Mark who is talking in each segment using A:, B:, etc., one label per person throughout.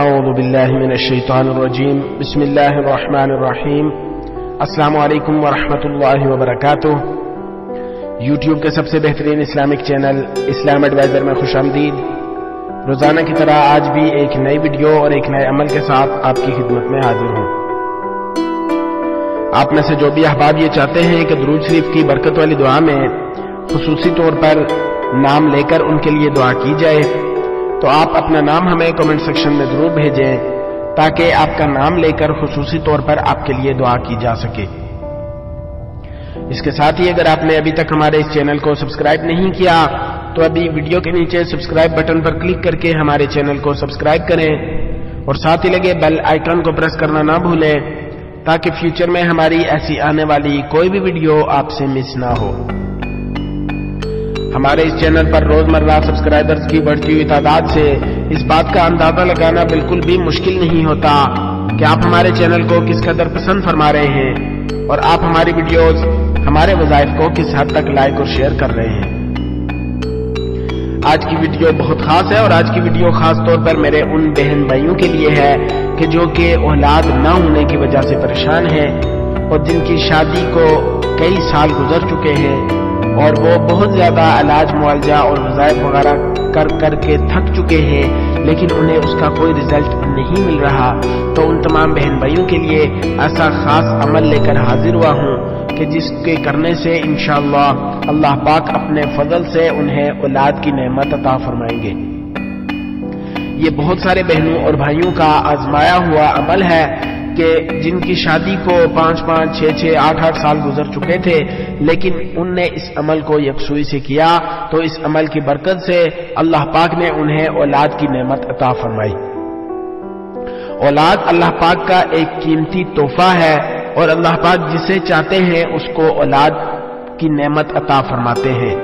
A: اعوذ باللہ من الشیطان الرجیم، بسم اللہ الرحمن الرحیم۔ السلام علیکم ورحمۃ اللہ وبرکاتہ۔ یوٹیوب کے سب سے بہترین اسلامک چینل اسلام ایڈوائزر میں خوش آمدید۔ روزانہ کی طرح آج بھی ایک نئی ویڈیو اور ایک نئے عمل کے ساتھ آپ کی خدمت میں حاضر ہوں۔ آپ میں سے جو بھی احباب یہ چاہتے ہیں کہ درود شریف کی برکت والی دعا میں خصوصی طور پر نام لے کر ان کے لیے دعا کی جائے تو آپ اپنا نام ہمیں کمنٹ سیکشن میں ضرور بھیجیں تاکہ آپ کا نام لے کر خصوصی طور پر آپ کے لیے دعا کی جا سکے۔ اس کے ساتھ ہی اگر آپ نے ابھی تک ہمارے اس چینل کو سبسکرائب نہیں کیا، تو ابھی ویڈیو کے نیچے سبسکرائب بٹن پر کلک کر کے ہمارے چینل کو سبسکرائب کریں۔ اور ساتھ ہی لگے بیل آئیکن کو پریس کرنا نہ بھولیں تاکہ فیوچر میں ہماری ایسی آنے والی کوئی بھی ویڈیو آپ سے مس نہ ہو۔ ہمارے اس چینل پر روزمرہ سبسکرائبرز کی بڑھتی ہوئی تعداد سے اس بات کا اندازہ لگانا بالکل بھی مشکل نہیں ہوتا کہ آپ ہمارے چینل کو کس قدر پسند فرما رہے ہیں اور آپ ہماری ویڈیوز ہمارے وظائف کو کس حد تک لائک اور شیئر کر رہے ہیں۔ آج کی ویڈیو بہت خاص ہے اور آج کی ویڈیو خاص طور پر میرے ان بہن بھائیوں کے لیے ہے کہ جو کہ اولاد نہ ہونے کی وجہ سے پریشان ہیں اور جن کی شادی کو کئی سال گزر چکے ہیں۔ اور وہ بہت زیادہ علاج معالجہ اور وظائف وغیرہ کر کر کے تھک چکے ہیں، لیکن انہیں اس کا کوئی ریزلٹ نہیں مل رہا۔ تو ان تمام بہن بھائیوں کے لیے ایسا خاص عمل لے کر حاضر ہوا ہوں کہ جس کے کرنے سے انشاءاللہ اللہ پاک اپنے فضل سے انہیں اولاد کی نعمت عطا فرمائیں گے۔ یہ بہت سارے بہنوں اور بھائیوں کا آزمایا ہوا عمل ہے۔ کہ جن کی شادی کو پانچ پانچ چھ چھ آٹھ آٹھ سال گزر چکے تھے، لیکن ان نے اس عمل کو یکسوئی سے کیا۔ تو اس عمل کی برکت سے اللہ پاک نے انہیں اولاد کی نعمت عطا فرمائی۔ اولاد اللہ پاک کا ایک قیمتی تحفہ ہے اور اللہ پاک جسے چاہتے ہیں اس کو اولاد کی نعمت عطا فرماتے ہیں۔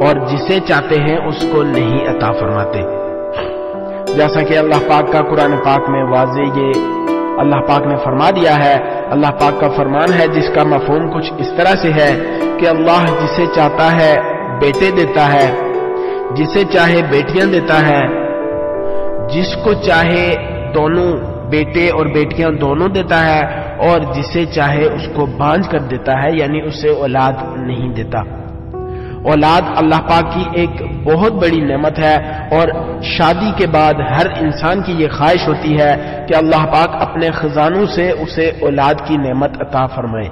A: اور جسے چاہتے ہیں اس کو نہیں عطا فرماتے۔ جیسا کہ اللہ پاک کا قرآن پاک میں واضح یہ اللہ پاک نے فرما دیا ہے۔ اللہ پاک کا فرمان ہے، جس کا مفہوم کچھ اس طرح سے ہے کہ اللہ جسے چاہتا ہے بیٹے دیتا ہے، جسے چاہے بیٹیاں دیتا ہے۔ جس کو چاہے دونوں بیٹے اور بیٹیاں دونوں دیتا ہے اور جسے چاہے اس کو بانج کر دیتا ہے یعنی اسے اولاد نہیں دیتا۔ اولاد اللہ پاک کی ایک بہت بڑی نعمت ہے اور شادی کے بعد ہر انسان کی یہ خواہش ہوتی ہے کہ اللہ پاک اپنے خزانوں سے اسے اولاد کی نعمت عطا فرمائے۔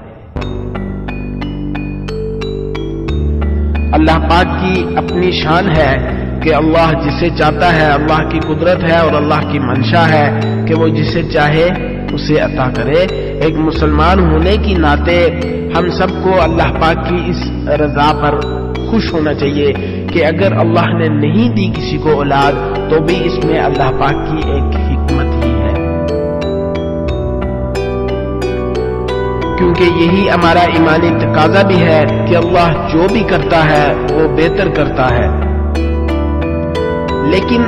A: اللہ پاک کی اپنی شان ہے کہ اللہ جسے چاہتا ہے، اللہ کی قدرت ہے اور اللہ کی منشا ہے کہ وہ جسے چاہے اسے عطا کرے۔ ایک مسلمان ہونے کی ناطے ہم سب کو اللہ پاک کی اس رضا پر خوش ہونا چاہیے کہ اگر اللہ نے نہیں دی کسی کو اولاد، تو بھی اس میں اللہ پاک کی ایک حکمت ہی ہے۔ کیونکہ یہی ہمارا ایمانی تقاضا بھی ہے کہ اللہ جو بھی کرتا ہے، وہ بہتر کرتا ہے۔ لیکن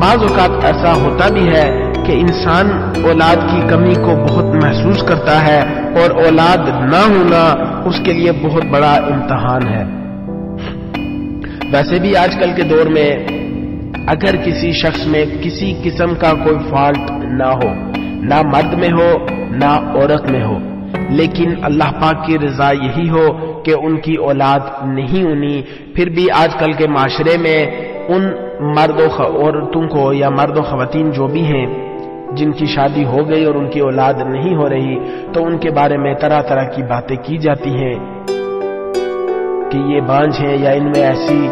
A: بعض اوقات ایسا ہوتا بھی ہے کہ انسان اولاد کی کمی کو بہت محسوس کرتا ہے اور اولاد نہ ہونا اس کے لیے بہت بڑا امتحان ہے۔ ویسے بھی آج کل کے دور میں اگر کسی شخص میں کسی قسم کا کوئی فالٹ نہ ہو، نہ مرد میں ہو، نہ عورت میں ہو، لیکن اللہ پاک کی رضا یہی ہو کہ ان کی اولاد نہیں ہونی پھر بھی آج کل کے معاشرے میں ان مرد و عورتوں کو یا مرد و خواتین جو بھی ہیں، جن کی شادی ہو گئی اور ان کی اولاد نہیں ہو رہی، تو ان کے بارے میں طرح طرح کی باتیں کی جاتی ہیں۔ کہ یہ بانج ہیں یا ان میں ایسی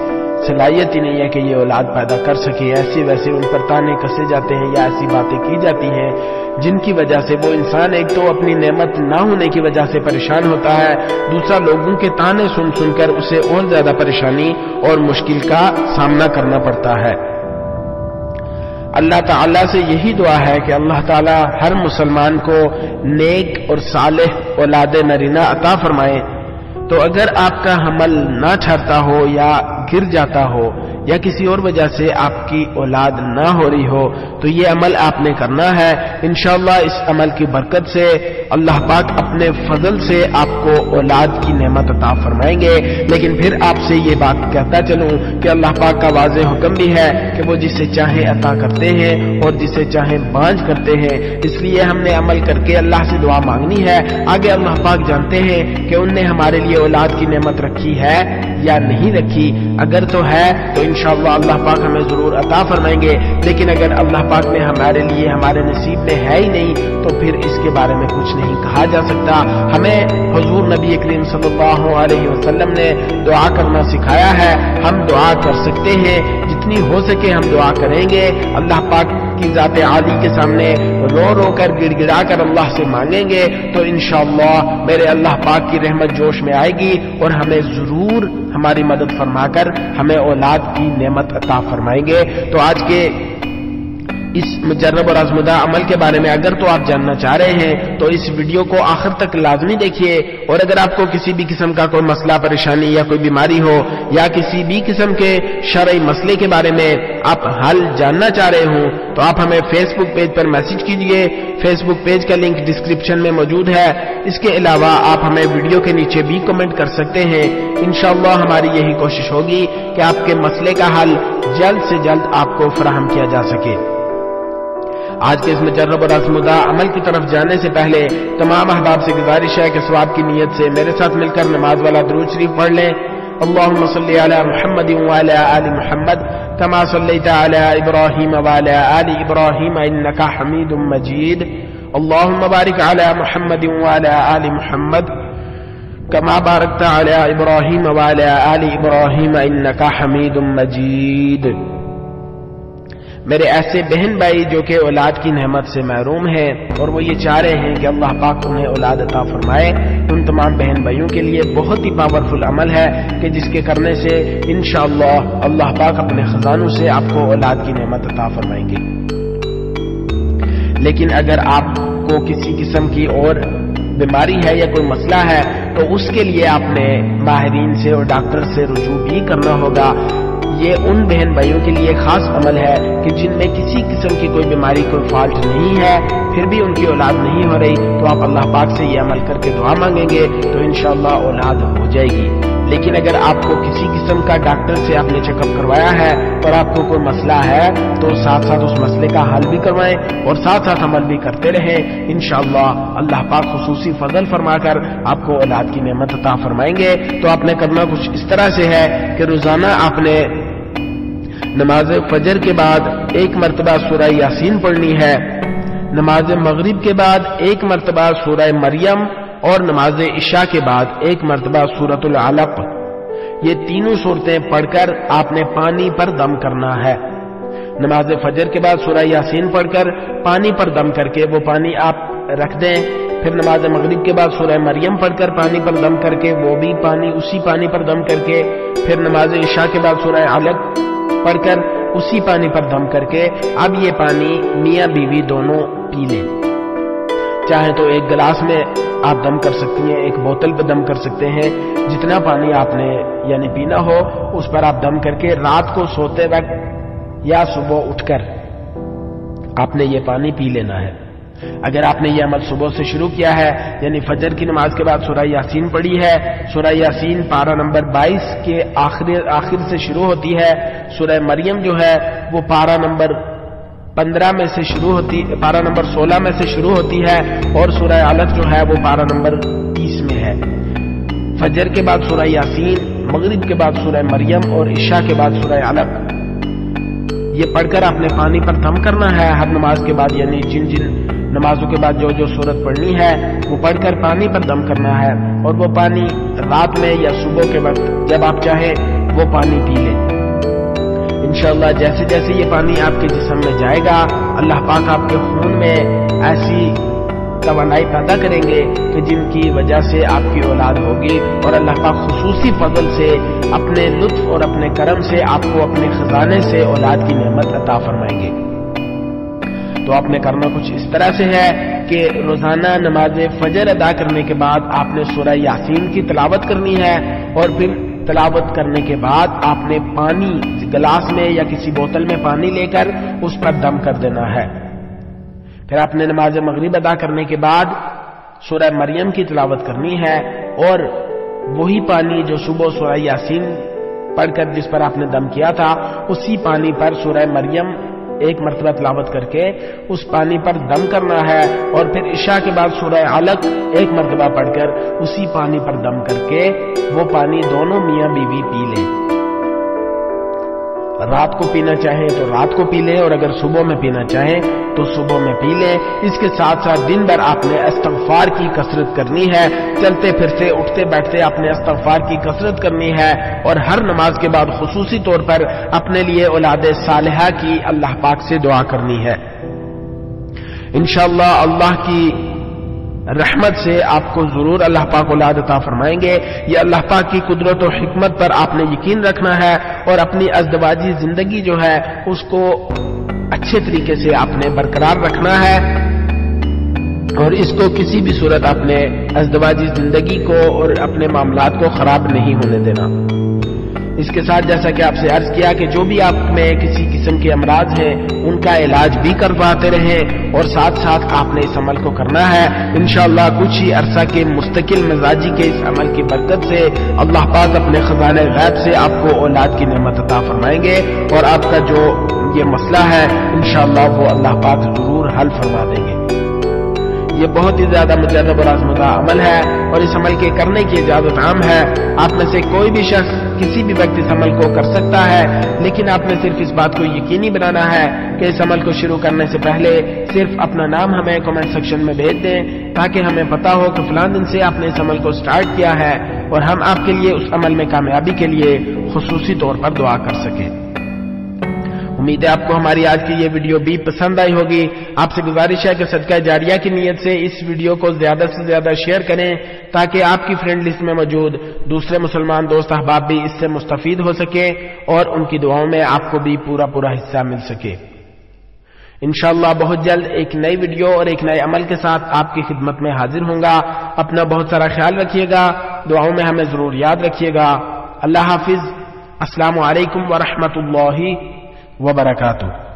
A: صلاحیت ہی نہیں ہے کہ یہ اولاد پیدا کر سکے ایسے ویسے ان پر تانے کسے جاتے ہیں یا ایسی باتیں کی جاتی ہیں جن کی وجہ سے وہ انسان ایک تو اپنی نعمت نہ ہونے کی وجہ سے پریشان ہوتا ہے، دوسرا لوگوں کے تانے سن سن کر اسے اور زیادہ پریشانی اور مشکل کا سامنا کرنا پڑتا ہے۔ اللہ تعالیٰ سے یہی دعا ہے کہ اللہ تعالیٰ ہر مسلمان کو نیک اور صالح اولاد نرینہ عطا فرمائے۔ تو اگر آپ کا حمل نہ ٹھہرتا ہو یا گر جاتا ہو یا کسی اور وجہ سے آپ کی اولاد نہ ہو رہی ہو، تو یہ عمل آپ نے کرنا ہے۔ انشاءاللہ اس عمل کی برکت سے، اللہ پاک اپنے فضل سے آپ کو اولاد کی نعمت عطا فرمائیں گے۔ لیکن پھر آپ سے یہ بات کہتا چلوں کہ اللہ پاک کا واضح حکم بھی ہے کہ وہ جسے چاہے عطا کرتے ہیں اور جسے چاہے بانج کرتے ہیں۔ اس لیے ہم نے عمل کر کے اللہ سے دعا مانگنی ہے۔ آگے اللہ پاک جانتے ہیں کہ ان نے ہمارے لیے اولاد کی نعمت رکھی ہے یا نہیں رکھی۔ اگر تو ہے، تو انشاءاللہ اللہ پاک ہمیں ضرور عطا فرمائیں گے۔ لیکن اگر اللہ پاک نے ہمارے لیے ہمارے نصیب میں ہے ہی نہیں، تو پھر اس کے بارے میں کچھ نہیں کہا جا سکتا۔ ہمیں حضور نبی کریم صلی اللہ علیہ وسلم نے دعا کرنا سکھایا ہے۔ ہم دعا کر سکتے ہیں، جتنی ہو سکے ہم دعا کریں گے۔ اللہ پاک کی ذات عالی کے سامنے رو رو کر گڑ گڑا کر اللہ سے مانگیں گے، تو انشاءاللہ میرے اللہ پاک کی رحمت جوش میں آئے گی اور ہمیں ضرور ہماری مدد فرما کر ہمیں اولاد کی نعمت عطا فرمائیں گے۔ تو آج کے اس مجرب اور آزمدہ عمل کے بارے میں اگر تو آپ جاننا چاہ رہے ہیں، تو اس ویڈیو کو آخر تک لازمی دیکھیے۔ اور اگر آپ کو کسی بھی قسم کا کوئی مسئلہ، پریشانی یا کوئی بیماری ہو، یا کسی بھی قسم کے شرعی مسئلے کے بارے میں آپ حل جاننا چاہ رہے ہوں، تو آپ ہمیں فیس بک پیج پر میسج کیجیے۔ فیس بک پیج کا لنک ڈسکرپشن میں موجود ہے۔ اس کے علاوہ آپ ہمیں ویڈیو کے نیچے بھی کمنٹ کر سکتے ہیں۔ انشاءاللہ ہماری یہی کوشش ہوگی کہ آپ کے مسئلے کا حل جلد سے جلد آپ کو فراہم کیا جا سکے۔ آج کے اس مجرب اور رسمدہ عمل کی طرف جانے سے پہلے تمام احباب سے گزارش ہے کہ سواب کی نیت سے میرے ساتھ مل کر نماز والا درود شریف پڑھ لیں۔ اللهم صل على محمد وعلى آل محمد كما صليت على إبراهيم وعلى آل إبراهيم إنك حميد مجيد اللهم بارك على محمد وعلى آل محمد كما باركت على إبراهيم وعلى آل إبراهيم إنك حميد مجيد میرے ایسے بہن بھائی جو کہ اولاد کی نعمت سے محروم ہیں اور وہ یہ چاہ رہے ہیں کہ اللہ پاک انہیں اولاد عطا فرمائے، ان تمام بہن بھائیوں کے لیے بہت ہی پاورفل عمل ہے کہ جس کے کرنے سے انشاءاللہ اللہ پاک اپنے خزانوں سے آپ کو اولاد کی نعمت عطا فرمائیں گے۔ لیکن اگر آپ کو کسی قسم کی اور بیماری ہے یا کوئی مسئلہ ہے، تو اس کے لیے آپ نے ماہرین سے اور ڈاکٹر سے رجوع بھی کرنا ہوگا۔ یہ ان بہن بھائیوں کے لیے خاص عمل ہے کہ جن میں کسی قسم کی کوئی بیماری کوئی فالٹ نہیں ہے، پھر بھی ان کی اولاد نہیں ہو رہی، تو آپ اللہ پاک سے یہ عمل کر کے دعا مانگیں گے تو انشاءاللہ اولاد ہو جائے گی۔ لیکن اگر آپ کو کسی قسم کا ڈاکٹر سے آپ نے چیک اپ کروایا ہے اور آپ کو کوئی مسئلہ ہے، تو ساتھ ساتھ اس مسئلے کا حل بھی کروائیں اور ساتھ ساتھ عمل بھی کرتے رہیں۔ انشاءاللہ اللہ پاک خصوصی فضل فرما کر آپ کو اولاد کی نعمت عطا فرمائیں گے۔ تو آپ نے کرنا کچھ اس طرح سے ہے کہ روزانہ آپ نے نماز فجر کے بعد ایک مرتبہ سورہ یاسین پڑھنی ہے، نماز مغرب کے بعد ایک مرتبہ سورہ مریم اور نماز عشاء کے بعد ایک مرتبہ سورت العلق۔ یہ تینوں صورتیں پڑھ کر آپ نے پانی پر دم کرنا ہے۔ نماز فجر کے بعد سورہ یاسین پڑھ کر پانی پر دم کر کے وہ پانی آپ رکھ دیں۔ پھر نماز مغرب کے بعد سورہ مریم پڑھ کر پانی پر دم کر کے وہ بھی پانی، اسی پانی پر دم کر کے پھر نماز عشاء کے بعد سورہ علق پڑھ کر اسی پانی پر دم کر کے اب یہ پانی میاں بیوی دونوں پی لیں۔ چاہے تو ایک گلاس میں آپ دم کر سکتی ہیں، ایک بوتل پہ دم کر سکتے ہیں۔ جتنا پانی آپ نے یعنی پینا ہو، اس پر آپ دم کر کے رات کو سوتے وقت یا صبح اٹھ کر آپ نے یہ پانی پی لینا ہے۔ اگر آپ نے یہ عمل صبح سے شروع کیا ہے یعنی فجر کی نماز کے بعد سورہ یاسین پڑھی ہے، سورہ یاسین پارہ نمبر بائیس کے آخر آخر سے شروع ہوتی ہے۔ سورہ مریم جو ہے، وہ پارہ نمبر پندرہ میں سے شروع ہوتی، پارہ نمبر سولہ میں سے شروع ہوتی ہے اور سورہ علق جو ہے وہ پارہ نمبر تیس میں ہے۔ فجر کے بعد سورہ یاسین، مغرب کے بعد سورہ مریم اور عشاء کے بعد سورہ علق۔ یہ پڑھ کر آپ نے پانی پر تھم کرنا ہے۔ ہر نماز کے بعد یعنی جن جن نمازوں کے بعد جو جو صورت پڑھنی ہے، وہ پڑھ کر پانی پر دم کرنا ہے۔ اور وہ پانی رات میں یا صبح کے وقت جب آپ چاہیں وہ پانی پی لیں۔ انشاءاللہ جیسے جیسے یہ پانی آپ کے جسم میں جائے گا، اللہ پاک آپ کے خون میں ایسی توانائی پیدا کریں گے کہ جن کی وجہ سے آپ کی اولاد ہوگی اور اللہ پاک خصوصی فضل سے اپنے لطف اور اپنے کرم سے آپ کو اپنے خزانے سے اولاد کی نعمت عطا فرمائیں گے۔ تو آپ نے کرنا کچھ اس طرح سے ہے کہ روزانہ نماز فجر ادا کرنے کے بعد آپ نے سورہ یاسین کی تلاوت کرنی ہے اور پھر تلاوت کرنے کے بعد آپ نے پانی گلاس میں یا کسی بوتل میں پانی لے کر اس پر دم کر دینا ہے۔ پھر آپ نے نماز مغرب ادا کرنے کے بعد سورہ مریم کی تلاوت کرنی ہے اور وہی پانی جو صبح سورہ یاسین پڑھ کر جس پر آپ نے دم کیا تھا، اسی پانی پر سورہ مریم ایک مرتبہ تلاوت کر کے اس پانی پر دم کرنا ہے اور پھر عشاء کے بعد سورہ علق ایک مرتبہ پڑھ کر اسی پانی پر دم کر کے وہ پانی دونوں میاں بیوی پی لیں۔ رات کو پینا چاہیں تو رات کو پی لیں اور اگر صبح میں پینا چاہیں تو صبح میں پی لیں۔ اس کے ساتھ ساتھ دن بھر آپ نے استغفار کی کثرت کرنی ہے۔ چلتے پھرتے، اٹھتے بیٹھتے آپ نے استغفار کی کثرت کرنی ہے اور ہر نماز کے بعد خصوصی طور پر اپنے لیے اولاد صالحہ کی اللہ پاک سے دعا کرنی ہے۔ انشاءاللہ اللہ کی رحمت سے آپ کو ضرور اللہ پاک اولاد عطا فرمائیں گے۔ یہ اللہ پاک کی قدرت و حکمت پر آپ نے یقین رکھنا ہے اور اپنی ازدواجی زندگی جو ہے اس کو اچھے طریقے سے آپ نے برقرار رکھنا ہے۔ اور اس کو کسی بھی صورت اپنے ازدواجی زندگی کو اور اپنے معاملات کو خراب نہیں ہونے دینا۔ اس کے ساتھ جیسا کہ آپ سے عرض کیا کہ جو بھی آپ میں کسی قسم کے امراض ہیں، ان کا علاج بھی کرواتے رہیں اور ساتھ ساتھ آپ نے اس عمل کو کرنا ہے۔ انشاءاللہ کچھ ہی عرصہ کے مستقل مزاجی کے اس عمل کی برکت سے اللہ پاک اپنے خزانے غیب سے آپ کو اولاد کی نعمت عطا فرمائیں گے اور آپ کا جو یہ مسئلہ ہے، انشاءاللہ وہ اللہ پاک ضرور حل فرما دیں گے۔ یہ بہت ہی زیادہ مجرب اور آزمدہ عمل ہے اور اس عمل کے کرنے کی اجازت عام ہے۔ آپ میں سے کوئی بھی شخص کسی بھی وقت اس عمل کو کر سکتا ہے۔ لیکن آپ نے صرف اس بات کو یقینی بنانا ہے کہ اس عمل کو شروع کرنے سے پہلے صرف اپنا نام ہمیں کمنٹ سیکشن میں بھیج دیں تاکہ ہمیں پتا ہو کہ فلان دن سے آپ نے اس عمل کو سٹارٹ کیا ہے اور ہم آپ کے لیے اس عمل میں کامیابی کے لیے خصوصی طور پر دعا کر سکیں۔ امید ہے آپ کو ہماری آج کی یہ ویڈیو بھی پسند آئی ہوگی۔ آپ سے گزارش ہے کہ صدقہ جاریہ کی نیت سے اس ویڈیو کو زیادہ سے زیادہ شیئر کریں تاکہ آپ کی فرینڈ لسٹ میں موجود دوسرے مسلمان دوست احباب بھی اس سے مستفید ہو سکے اور ان کی دعاؤں میں آپ کو بھی پورا پورا حصہ مل سکے۔ انشاءاللہ بہت جلد ایک نئی ویڈیو اور ایک نئے عمل کے ساتھ آپ کی خدمت میں حاضر ہوں گا۔ اپنا بہت سارا خیال رکھیے گا۔ دعاؤں میں ہمیں ضرور یاد رکھیے گا۔ اللہ حافظ۔ السلام علیکم ورحمۃ اللہ وبرکاتہ۔